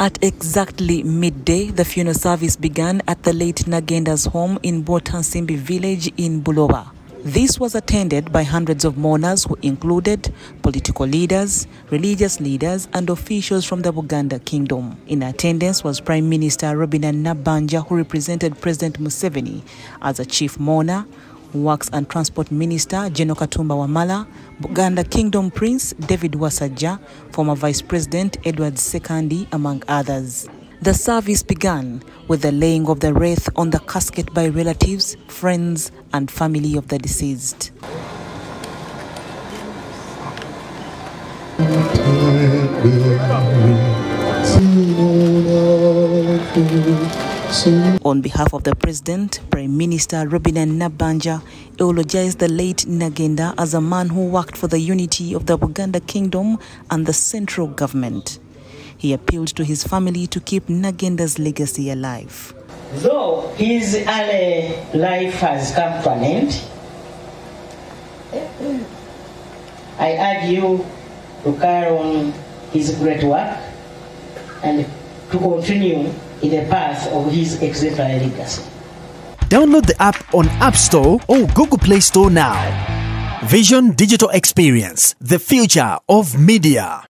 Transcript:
At exactly midday, the funeral service began at the late Nagenda's home in Botansimbi village in Buloba. This was attended by hundreds of mourners who included political leaders, religious leaders, and officials from the Buganda kingdom. In attendance was Prime Minister Robinah Nabbanja, who represented President Museveni as a chief mourner, Works and Transport Minister General Katumba Wamala, Buganda Kingdom Prince David Wasajja, former Vice President Edward Ssekandi, among others. The service began with the laying of the wreath on the casket by relatives, friends, and family of the deceased. On behalf of the President, Prime Minister Robinah Nabbanja eulogized the late Nagenda as a man who worked for the unity of the Buganda Kingdom and the central government. He appealed to his family to keep Nagenda's legacy alive. Though his early life has come to an end, I urge you to carry on his great work and to continue in the path of his exemplary legacy. Download the app on App Store or Google Play Store now. Vision Digital Experience, the future of media.